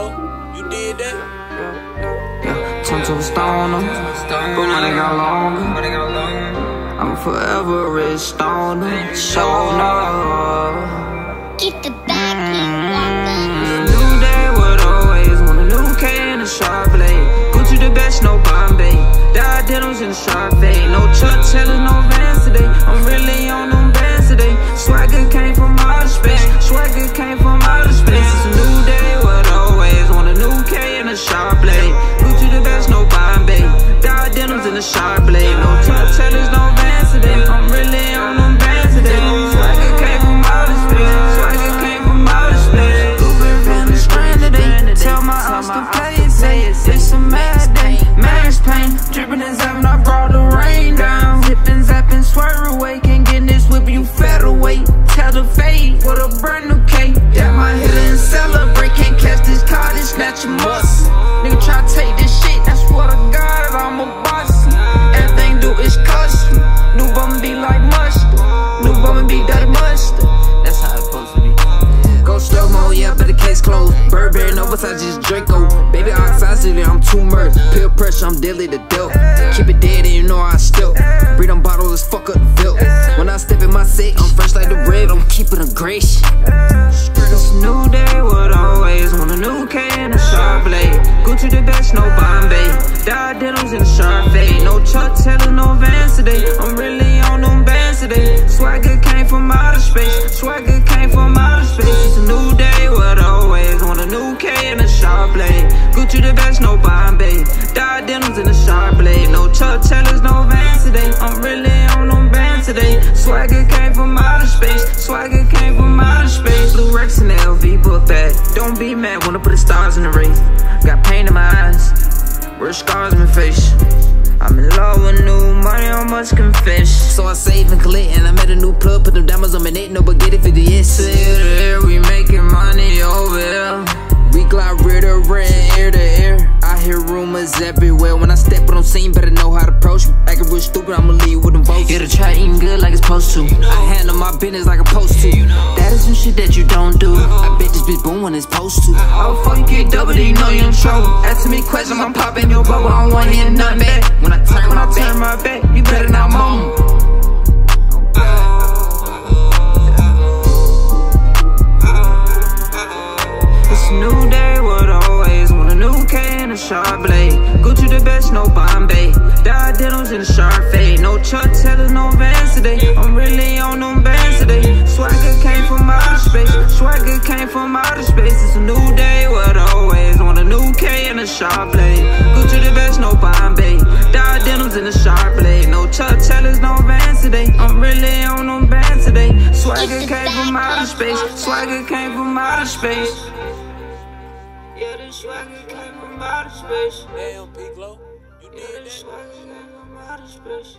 Glow, you did that? Yeah, turn to a stoner, but money got longer. I'm forever a rich stoner, show no. Get the back and walk A new day would always want a new K and a sharp blade. Gucci the best, no Bombay. Dyed denim in a sharp fade. No Chuck Taylor, no A sharp blade. No No, besides just Draco. Baby, city, I'm too merged. Pill pressure, I'm deadly to dope. Keep it dead, and you know I still. Breed them bottles, fuck up the filth. When I step in my set, I'm fresh like the bread, I'm keeping a grace. This new day would always want a new and a sharp blade. Gucci the best, no Bombay. Dyed denims in a sharp fade. No Chuck Taylor, no Vans today. I'm really on them bands today. Swagger came from outer space. Swagger Gucci the best, no Bombay. Dyed denims in a sharp blade. No Chuck Taylors, no Vans today. I'm really on them bands today. Swagger came from outer space. Swagger came from outer space. Blue Rex and LV book that. Don't be mad I put the stars in the race. Got pain in my eyes. Red scars on my face. I'm in love with new money, I must confess. So I save and collect, and I met a new plug. Put them diamonds on my neck, no it for the yes. Ear we here. We glide rear to rear, ear to ear. I hear rumors everywhere. When I step on scene, better know how to approach me. Acting real stupid, I'ma leave with them votes. Yeah, to try eating good like it's supposed to. I handle my business like I'm supposed to. That is some shit that you don't do. Uh-huh. I bet this bitch boom when it's supposed to. Oh, fuck you, get double, do you know you in trouble? Asking me questions, I'm popping your bubble. I don't wanna hear nothing back. Sharp blade. Gucci the best, no Bombay. Dyed denims in a sharp fade. No Chuck Taylor, no Vans today. I'm really on them bands today. Swagger came from outer space. Swagger came from outer space. It's a new day, would always want a new K and a sharp blade. Gucci the best, no Bombay. Dyed denims in a sharp blade. No Chuck Taylors, no Vans today. I'm really on them bands today. Swagger came from outer space. Swagger came from outer space. Yeah, the swagger came from outer space. Damn, P Glow, you Yeah, did the that? swagger came from outer space.